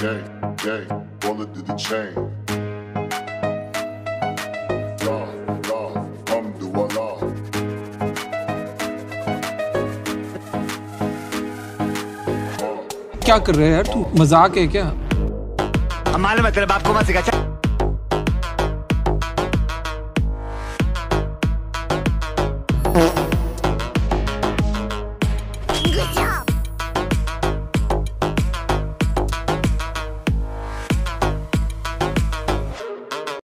Gang, gang, bullet to the chain. La, la, Hamdulillah. क्या कर रहे है यार तू मज़ाक है क्या मालूम है तेरे बाप को मत सिखा